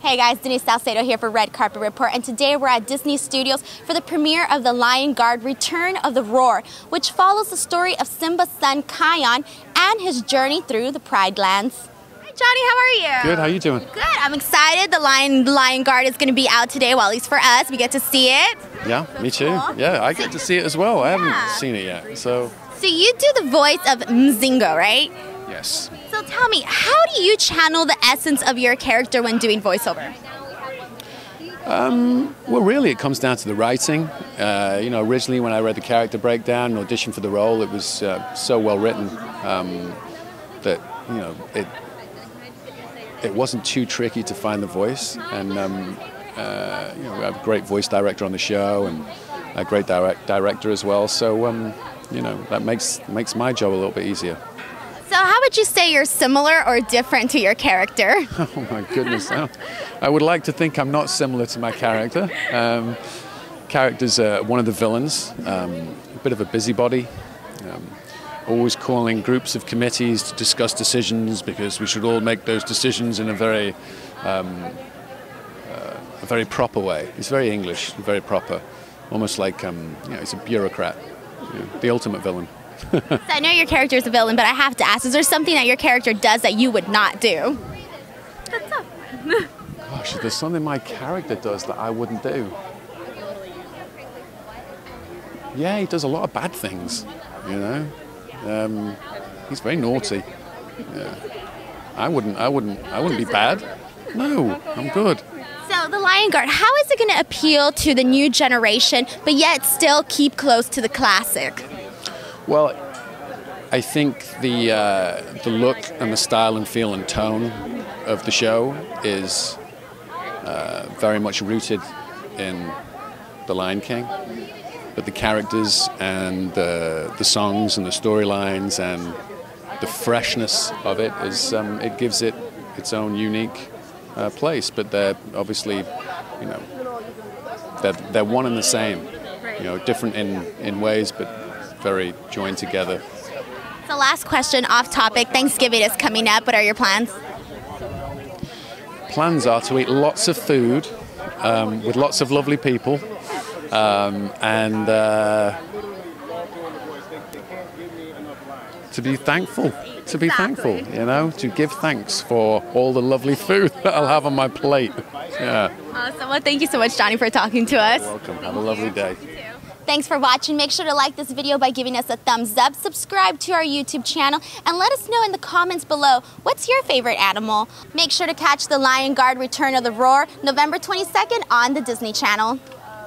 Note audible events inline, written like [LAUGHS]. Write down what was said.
Hey guys, Denise Salcedo here for Red Carpet Report, and today we're at Disney Studios for the premiere of The Lion Guard Return of the Roar, which follows the story of Simba's son Kion and his journey through the Pride Lands. Hi Jonny, how are you? Good, how are you doing? Good, I'm excited. The Lion, Lion Guard is going to be out today, well at least for us. We get to see it. Yeah, me too. cool. Yeah, I get to see it as well. I Yeah. haven't seen it yet, so So you do the voice of Mzingo, right? Yes. So tell me, how do you channel the essence of your character when doing voiceover? Well, really, it comes down to the writing. Uh, you know, originally when I read the character breakdown and auditioned for the role, it was uh, so well written um, that you know it it wasn't too tricky to find the voice. And um, uh, you know, we have a great voice director on the show and a great direct director as well. So um, you know, that makes makes my job a little bit easier. So how would you say you're similar or different to your character? [LAUGHS] Oh my goodness! I, would like to think I'm not similar to my character. Um, character's uh, one of the villains, um, a bit of a busybody, um, always calling groups of committees to discuss decisions because we should all make those decisions in a very, um, uh, a very proper way. He's very English, very proper, almost like um, you know, he's a bureaucrat, you know, the ultimate villain. So I know your character is a villain, but I have to ask: Is there something that your character does that you would not do? Gosh, if there's something my character does that I wouldn't do. Yeah, he does a lot of bad things, you know. Um, he's very naughty. Yeah. I wouldn't, I wouldn't, I wouldn't be bad. No, I'm good. So the Lion Guard, how is it going to appeal to the new generation, but yet still keep close to the classic? Well, I think the uh, the look and the style and feel and tone of the show is uh, very much rooted in The Lion King, but the characters and the the songs and the storylines and the freshness of it is um, it gives it its own unique uh, place. But they're obviously, you know, they're they're one and the same. You know, different in in ways, but very joined together. The last question, off topic. Thanksgiving is coming up. What are your plans? plans are to eat lots of food um, with lots of lovely people um, and uh, to be thankful to be Exactly. thankful you know to give thanks for all the lovely food [LAUGHS] that i'll have on my plate yeah Awesome. Well, thank you so much, Jonny, for talking to us. welcome have a lovely day Thanks for watching. Make sure to like this video by giving us a thumbs up, subscribe to our YouTube channel, and let us know in the comments below what's your favorite animal. Make sure to catch the Lion Guard Return of the Roar November 22nd on the Disney Channel.